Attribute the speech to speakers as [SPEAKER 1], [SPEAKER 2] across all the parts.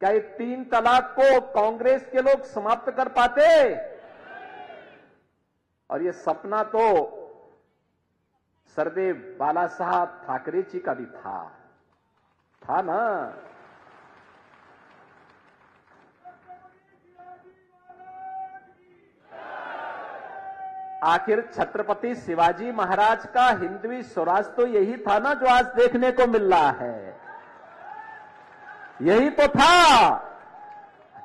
[SPEAKER 1] क्या ये तीन तलाक को कांग्रेस के लोग समाप्त कर पाते? और ये सपना तो सरदेव बाला साहब ठाकरे जी का भी था। था ना? आखिर छत्रपति शिवाजी महाराज का हिंदवी स्वराज तो यही था ना जो आज देखने को मिल रहा है। यही तो था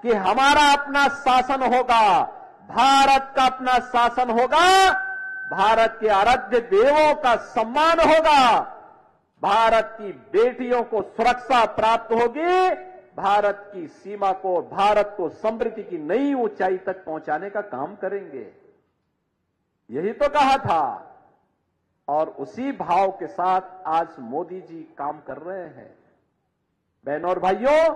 [SPEAKER 1] कि हमारा अपना शासन होगा, भारत का अपना शासन होगा, भारत के आराध्य देवों का सम्मान होगा, भारत की बेटियों को सुरक्षा प्राप्त होगी, भारत की सीमा को, भारत को समृद्धि की नई ऊंचाई तक पहुँचाने का काम करेंगे। यही तो कहा था। और उसी भाव के साथ आज मोदी जी काम कर रहे हैं। बहनों और भाइयों,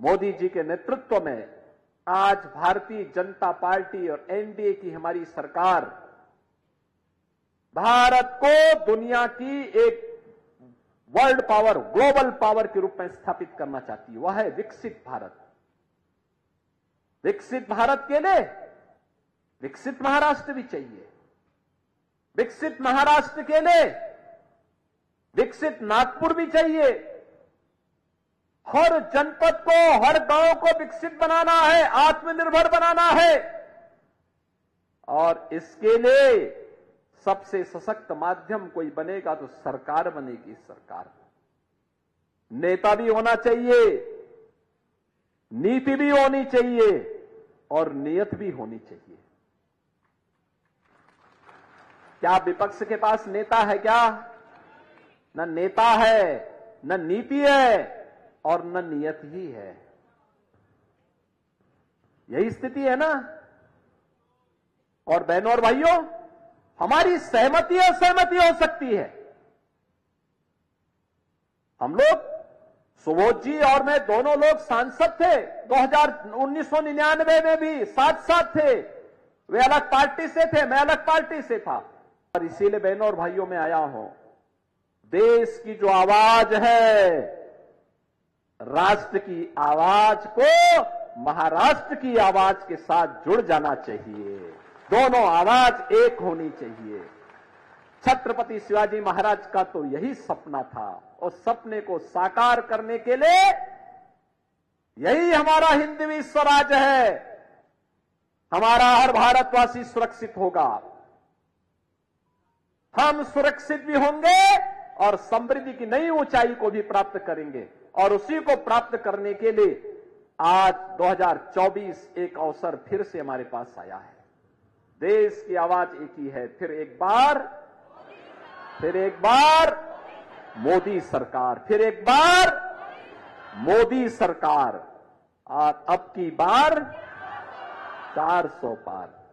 [SPEAKER 1] मोदी जी के नेतृत्व में आज भारतीय जनता पार्टी और एनडीए की हमारी सरकार भारत को दुनिया की एक वर्ल्ड पावर, ग्लोबल पावर के रूप में स्थापित करना चाहती है। वह है विकसित भारत। विकसित भारत के लिए विकसित महाराष्ट्र भी चाहिए। विकसित महाराष्ट्र के लिए विकसित नागपुर भी चाहिए। हर जनपद को, हर गाँव को विकसित बनाना है, आत्मनिर्भर बनाना है। और इसके लिए सबसे सशक्त माध्यम कोई बनेगा तो सरकार बनेगी सरकार। नेता भी होना चाहिए, नीति भी होनी चाहिए और नियत भी होनी चाहिए। क्या विपक्ष के पास नेता है क्या? न नेता है, न नीति है और न नियत ही है। यही स्थिति है ना? और बहनों और भाइयों, हमारी सहमति असहमति हो सकती है। हम लोग, सुबोध जी और मैं दोनों लोग सांसद थे 2019 में भी साथ साथ थे। वे अलग पार्टी से थे, मैं अलग पार्टी से था। और इसीलिए बहनों और भाइयों में आया हूँ। देश की जो आवाज़ है, राष्ट्र की आवाज़ को महाराष्ट्र की आवाज़ के साथ जुड़ जाना चाहिए। दोनों आवाज़ एक होनी चाहिए। छत्रपति शिवाजी महाराज का तो यही सपना था, और सपने को साकार करने के लिए यही हमारा हिंदवी स्वराज है। हमारा हर भारतवासी सुरक्षित होगा। हम सुरक्षित भी होंगे और समृद्धि की नई ऊंचाई को भी प्राप्त करेंगे। और उसी को प्राप्त करने के लिए आज 2024 एक अवसर फिर से हमारे पास आया है। देश की आवाज़ एक ही है, फिर एक बार, फिर एक बार, मोदी सरकार, फिर एक बार, मोदी सरकार और अब की बार 400 पार।